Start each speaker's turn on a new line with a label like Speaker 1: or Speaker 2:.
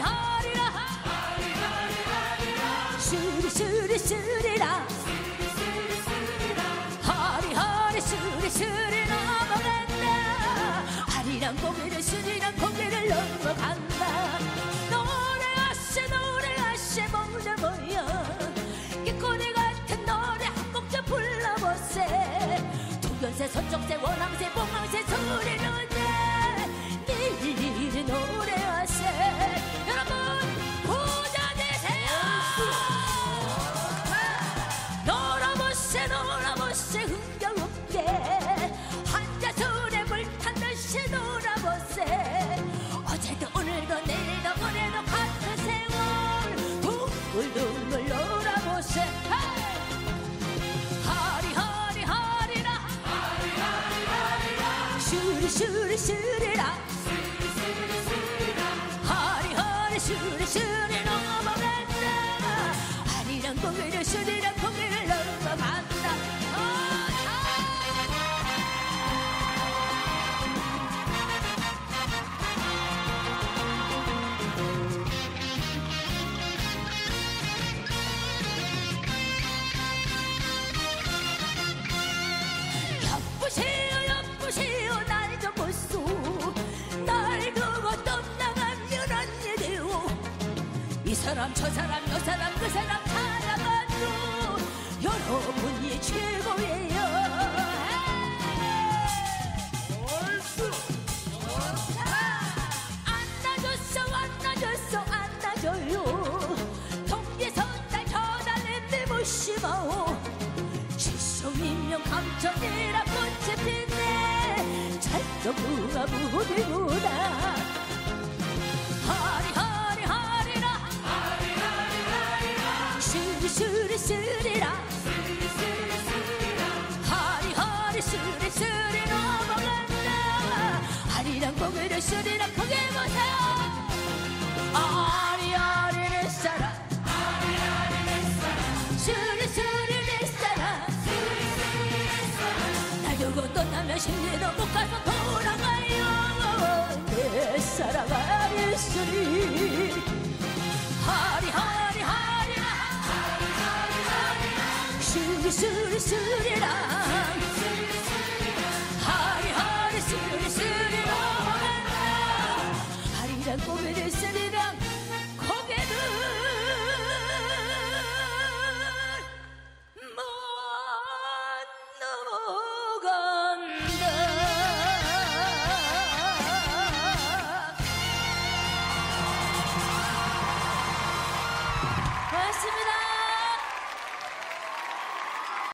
Speaker 1: 아리라. 쓰리 쓰리 쓰리라. 아리 아리 쓰리 쓰리 넘어간다 아리랑 고개를 쓰리랑 고개를 넘어간다. 노래하세 노래하세 모두 모여. 꾀꼬리 같은 노래 한 곡 좀 불러보세. 동연세 서 슈리 슈리 슈리라 하리 하리 슈리 슈리 넘어간다 하리랑 고개를 슈리랑 고개를 넘어간다 어, 여보 이 사람 저 사람 여 사람 그 사람 찾아가도 여러분이 최고예요. 안나줬어 안나줬어 안나줘요. 통계선 날 전화냈네 무심하오. 실성이면 감정이라 꽃이 피네. 찰떡궁합 무비구 슈리 슈리 슈리라. 하리 하리 슈리 슈리 넘어간다. 하리랑 고개를 슈리랑 고개 보세요. 아리 아리 내 사랑. 슈리 슈리 내 사랑. 날 두고 떠나면 심리도 못 가서 슈